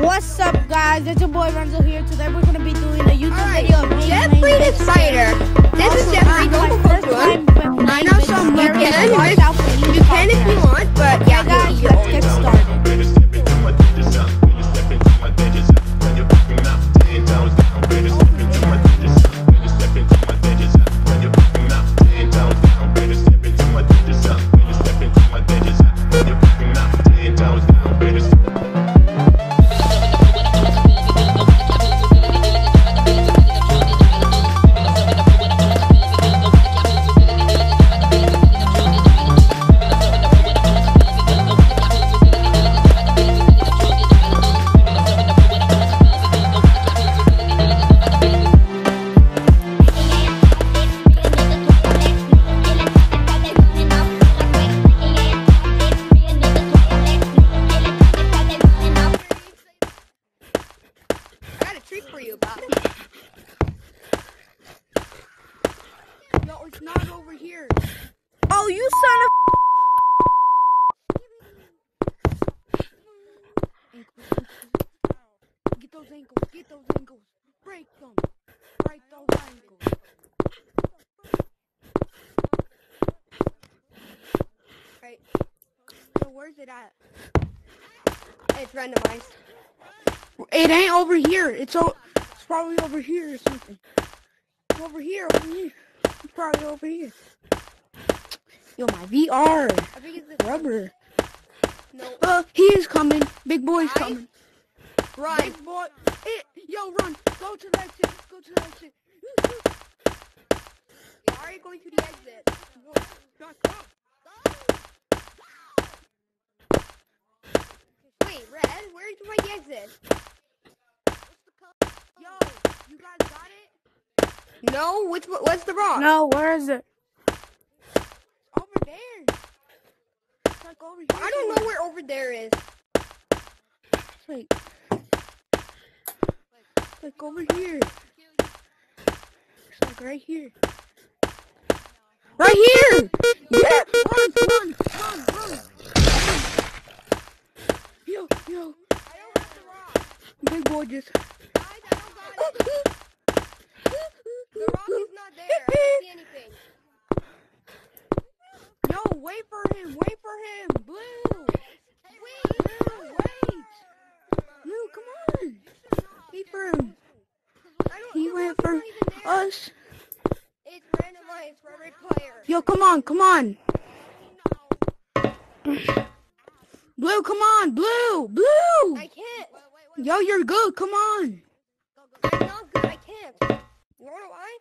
What's up, guys? It's your boy Renzo here. Today we're gonna be doing a YouTube Alright, video of me Jeffrey the Spider. This is Jeffrey. Don't go first time treat for you, Bob. No, it's not over here. Oh, you son of Get those ankles. Get those ankles. Break them. Break those ankles. Right. So where's it at? It's randomized. It ain't over here. It's o- It's probably over here or something. Over here. Over here. It's probably over here. Yo, my VR. I think it's the Rubber. no. Uh, he is coming. Big boy's Guys, coming. Right. Big boy. Eh, yo, run. Go to that shit. Go to that shit. You're already going to the exit. Back up. Wait, Red, where's my exit? Yo, you guys got it? No, which one- what's the rock? No, where is it? Over there. It's like over here. I don't know where over there is. Wait. It's like over here. It's like right here. Right here! Yeah! Run, run, run, run! Yo, yo, I don't have the big boy just. Guys, I don't got it. The rock is not there. I see anything. Yo, wait for him, wait for him! Blue! Wait. Blue, wait! Blue, come on! Wait for him. He went for not even there. us. It's randomized for every player. Yo, come on, come on! Blue, come on! Blue! Blue! I can't. Yo, you're good, come on! I'm not good. I can't. You wanna know why?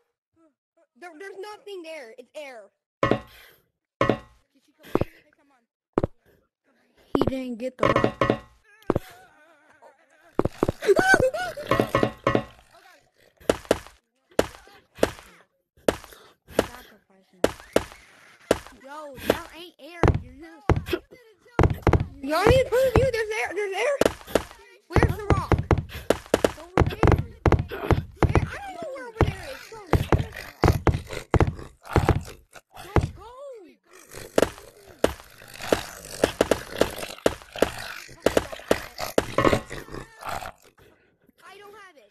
There, there's nothing there. It's air. He didn't get the rock. Yo, that ain't air. You're just. You want me to prove you? There's air. There's air. Where's the rock? It's over there. Air. I don't know where over there is. Show me. Let's go. I don't have it.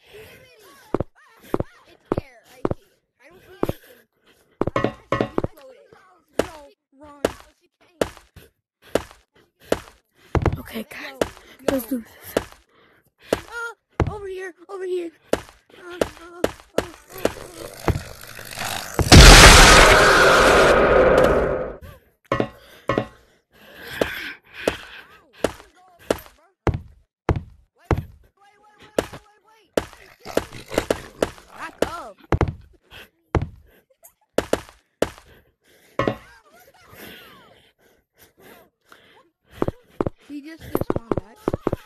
It's air. I see it. I don't see anything. You floated. Yo, run. Okay, guys, let's do this. Uh, over here, over here. Uh, uh, uh, uh, uh. He just respawned back.